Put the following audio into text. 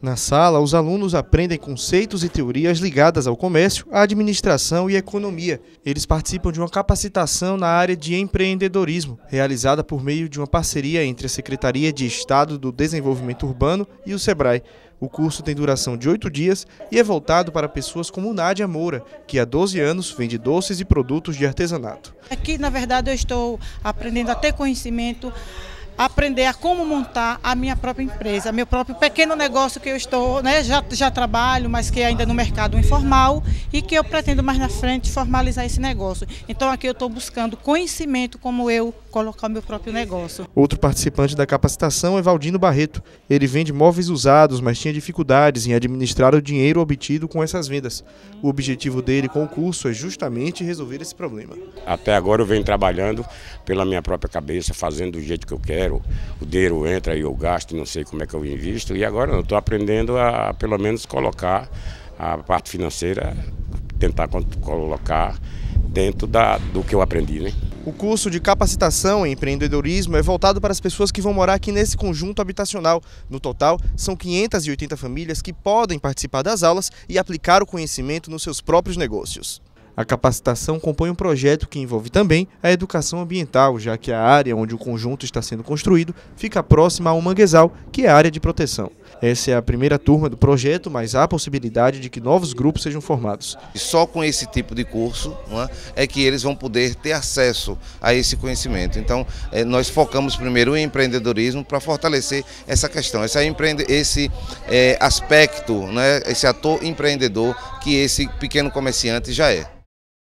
Na sala, os alunos aprendem conceitos e teorias ligadas ao comércio, à administração e economia. Eles participam de uma capacitação na área de empreendedorismo, realizada por meio de uma parceria entre a Secretaria de Estado do Desenvolvimento Urbano e o SEBRAE. O curso tem duração de oito dias e é voltado para pessoas como Nádia Moura, que há 12 anos vende doces e produtos de artesanato. Aqui, na verdade, eu estou aprendendo a ter conhecimento aprender a como montar a minha própria empresa, meu próprio pequeno negócio que eu estou, né, já, já trabalho, mas que é ainda no mercado informal e que eu pretendo mais na frente formalizar esse negócio. Então aqui eu estou buscando conhecimento como eu colocar o meu próprio negócio. Outro participante da capacitação é Valdino Barreto. Ele vende móveis usados, mas tinha dificuldades em administrar o dinheiro obtido com essas vendas. O objetivo dele com o curso é justamente resolver esse problema. Até agora eu venho trabalhando pela minha própria cabeça, fazendo do jeito que eu quero o dinheiro entra e eu gasto, não sei como é que eu invisto. E agora eu estou aprendendo a, pelo menos, colocar a parte financeira, tentar colocar dentro da, do que eu aprendi, né? O curso de capacitação em empreendedorismo é voltado para as pessoas que vão morar aqui nesse conjunto habitacional. No total, são 580 famílias que podem participar das aulas e aplicar o conhecimento nos seus próprios negócios. A capacitação compõe um projeto que envolve também a educação ambiental, já que a área onde o conjunto está sendo construído fica próxima a um manguezal, que é a área de proteção. Essa é a primeira turma do projeto, mas há a possibilidade de que novos grupos sejam formados. Só com esse tipo de curso é, é que eles vão poder ter acesso a esse conhecimento. Então, é, nós focamos primeiro em empreendedorismo para fortalecer essa questão, esse, esse é, aspecto, né, esse ator empreendedor que esse pequeno comerciante já é.